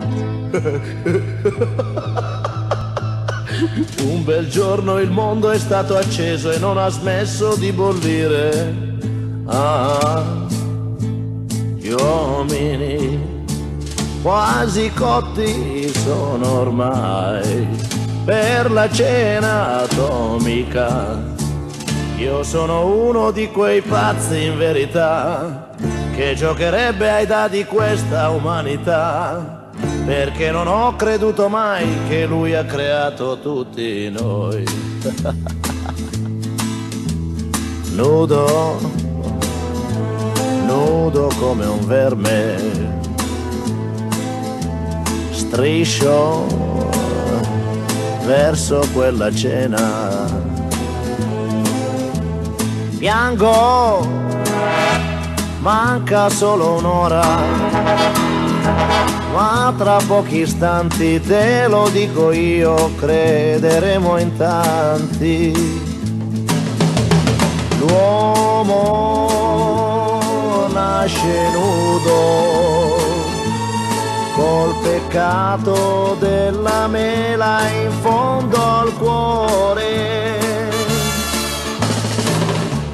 Un bel giorno il mondo è stato acceso e non ha smesso di bollire. Ah, gli uomini quasi cotti sono ormai per la cena atomica. Io sono uno di quei pazzi in verità che giocherebbe ai dadi questa umanità perché non ho creduto mai che lui ha creato tutti noi. nudo, nudo come un verme, striscio verso quella cena. Piango, manca solo un'ora ma tra pochi istanti te lo dico io, crederemo in tanti. L'uomo nasce nudo col peccato della mela in fondo al cuore.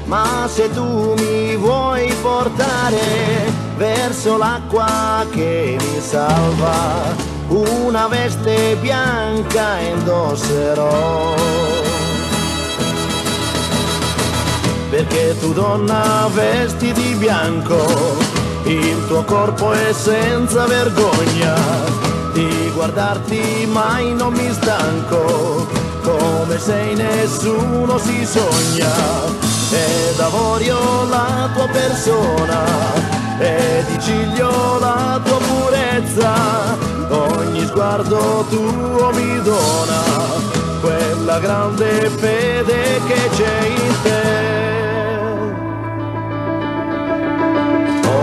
Ma se tu mi vuoi portare verso l'acqua che mi salva, una veste bianca indosserò. Perché tu donna vesti di bianco, il tuo corpo è senza vergogna, di guardarti mai non mi stanco, come sei nessuno si sogna, ed avorio la tua persona e di ciglio la tua purezza, ogni sguardo tuo mi dona quella grande fede che c'è in te.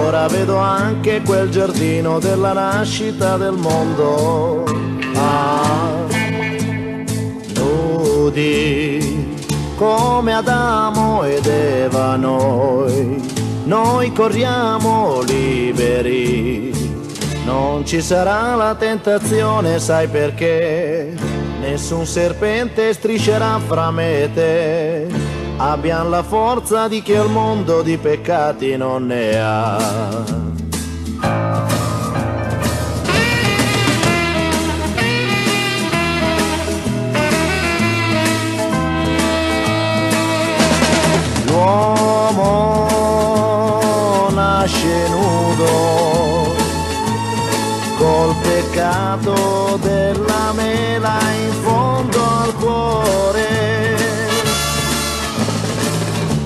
Ora vedo anche quel giardino della nascita del mondo. Ah, nudi come Adamo ed Eva noi noi corriamo liberi. Non ci sarà la tentazione, sai perché? Nessun serpente striscerà fra me e te. Abbiamo la forza di chi al mondo di peccati non ne ha. Peccato della mela in fondo al cuore.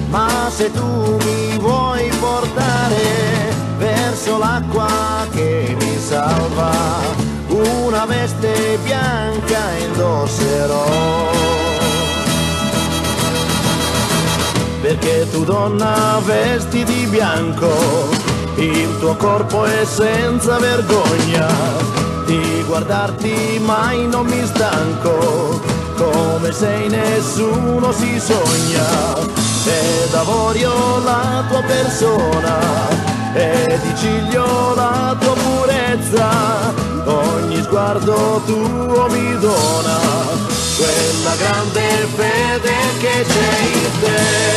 Ma se tu mi vuoi portare verso l'acqua che mi salva, una veste bianca indosserò. perché tu donna vesti di bianco, il tuo corpo è senza vergogna, di guardarti mai non mi stanco, come sei nessuno si sogna, ed avorio la tua persona, e di ciglio la tua purezza, ogni sguardo tuo mi dona quella grande fede che c'è in te.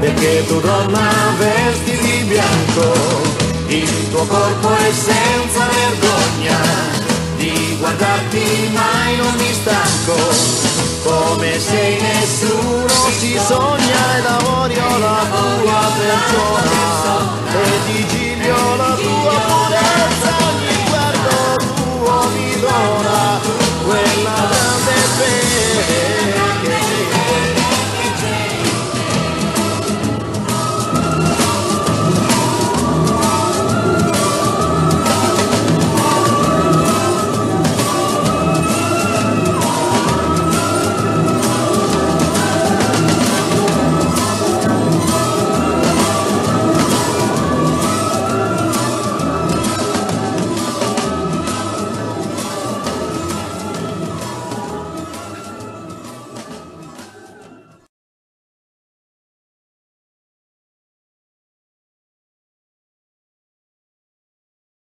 perché tu donna vesti di bianco, il tuo corpo è senza vergogna, di guardarti mai non mi stanco, come sei nessuno si sogna